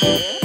Yeah.